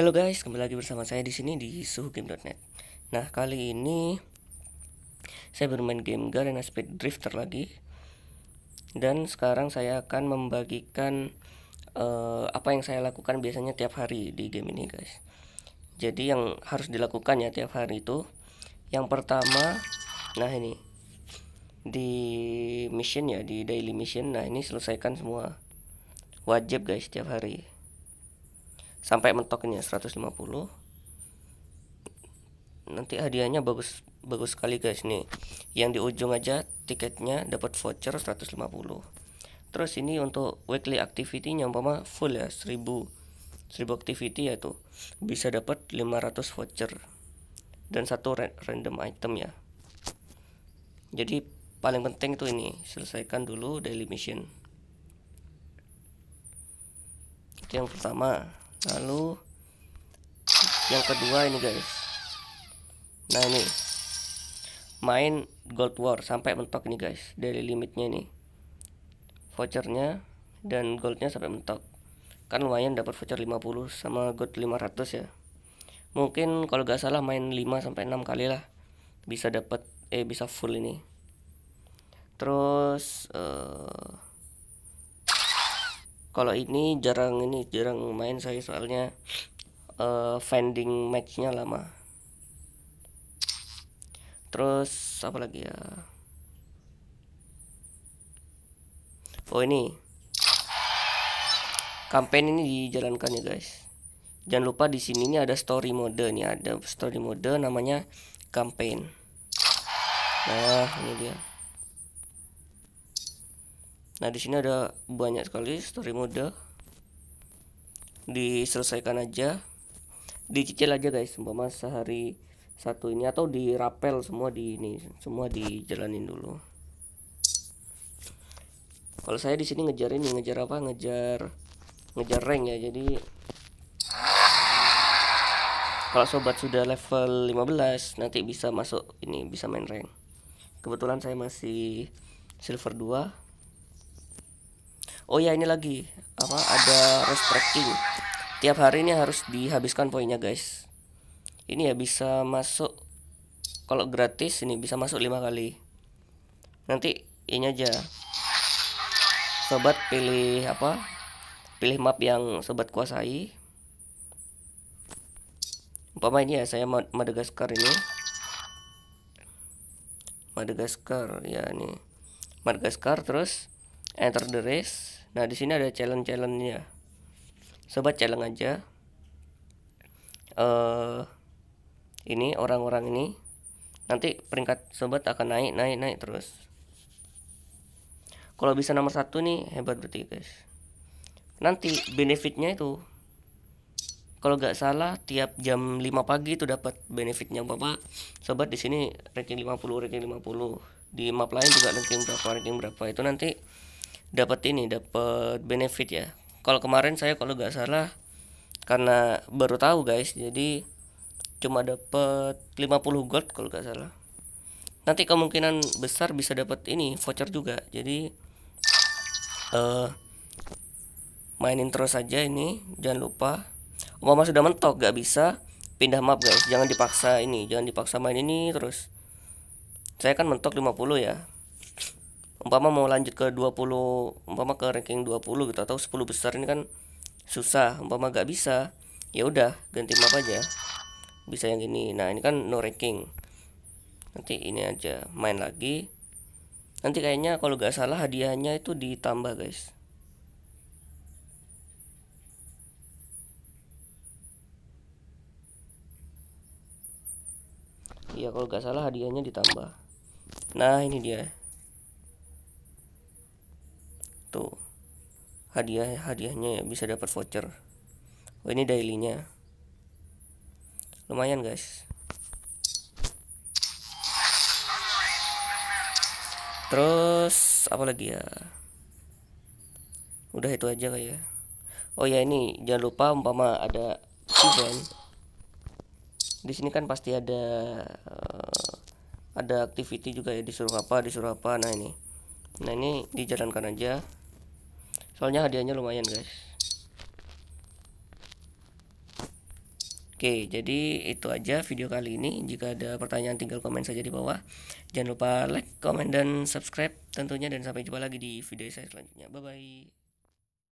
Halo guys, kembali lagi bersama saya di sini di suhugame.net. Nah, kali ini saya bermain game Garena Speed Drifter lagi. Dan sekarang saya akan membagikan uh, apa yang saya lakukan biasanya tiap hari di game ini, guys. Jadi yang harus dilakukan ya tiap hari itu yang pertama nah ini di mission ya, di daily mission. Nah, ini selesaikan semua. Wajib guys tiap hari sampai mentoknya 150 nanti hadiahnya bagus bagus sekali guys. Nih yang di ujung aja tiketnya dapat voucher 150 terus ini untuk weekly activity-nya umpama full ya 1000 1000 activity ya tuh bisa dapat 500 voucher dan satu random item ya. Jadi paling penting tuh ini selesaikan dulu daily mission. Itu yang pertama lalu yang kedua ini guys. Nah ini. Main gold war sampai mentok ini guys. Dari limitnya ini. Vouchernya dan goldnya sampai mentok. Kan lumayan dapat voucher 50 sama gold 500 ya. Mungkin kalau gak salah main 5 sampai 6 kali lah. Bisa dapat eh bisa full ini. Terus uh, kalau ini jarang ini jarang main saya soalnya uh, vending matchnya lama. Terus apa lagi ya? Oh ini. Campaign ini dijalankan ya guys. Jangan lupa di sini ini ada story mode nih ada story mode namanya campaign nah ini dia Nah, di sini ada banyak sekali story mode. Diselesaikan aja. Dicicil aja guys, umpama sehari satu ini atau di rapel semua di ini, semua dijalanin dulu. Kalau saya di sini ngejar ini, ngejar apa? Ngejar ngejar rank ya. Jadi kalau sobat sudah level 15 nanti bisa masuk ini, bisa main rank. Kebetulan saya masih silver 2 oh ya ini lagi apa ada restricting. Tiap hari ini harus dihabiskan poinnya guys. Ini ya bisa masuk kalau gratis ini bisa masuk lima kali. Nanti ini aja. Sobat pilih apa pilih map yang sobat kuasai. Umpama ini ya saya Madagaskar ini. Madagaskar ya ini. Madagaskar terus enter the race Nah, di sini ada challenge-challenge-nya. Sobat challenge aja. Eh uh, ini orang-orang ini nanti peringkat sobat akan naik, naik, naik terus. Kalau bisa nomor satu nih hebat berarti guys. Nanti benefitnya itu kalau nggak salah tiap jam 5 pagi itu dapat benefitnya bapak sobat di sini ranking 50 ranking 50 di map lain juga ranking berapa ranking berapa itu nanti dapat ini dapat benefit ya. Kalau kemarin saya kalau nggak salah karena baru tahu guys jadi cuma dapat 50 gold kalau nggak salah. Nanti kemungkinan besar bisa dapat ini voucher juga. Jadi uh, mainin terus saja ini jangan lupa. Umpama sudah mentok gak bisa pindah map guys. Jangan dipaksa ini jangan dipaksa main ini terus. Saya kan mentok 50 ya umpama mau lanjut ke 20 umpama ke ranking 20 gitu atau 10 besar ini kan susah. Umpama gak bisa ya udah ganti map aja. Bisa yang ini. Nah ini kan no ranking. Nanti ini aja main lagi. Nanti kayaknya kalau gak salah hadiahnya itu ditambah guys. Iya kalau gak salah hadiahnya ditambah. Nah ini dia tuh hadiah hadiahnya ya bisa dapat voucher. Oh ini dailynya. Lumayan guys. Terus apa lagi ya? Udah itu aja kayak ya. Oh ya ini jangan lupa umpama ada event. Di sini kan pasti ada uh, ada activity juga ya disuruh apa disuruh apa. Nah ini. Nah ini dijalankan aja soalnya hadiahnya lumayan guys Oke, jadi itu aja video kali ini. Jika ada pertanyaan tinggal komen saja di bawah. Jangan lupa like, komen, dan subscribe tentunya. Dan sampai jumpa lagi di video saya selanjutnya. Bye-bye.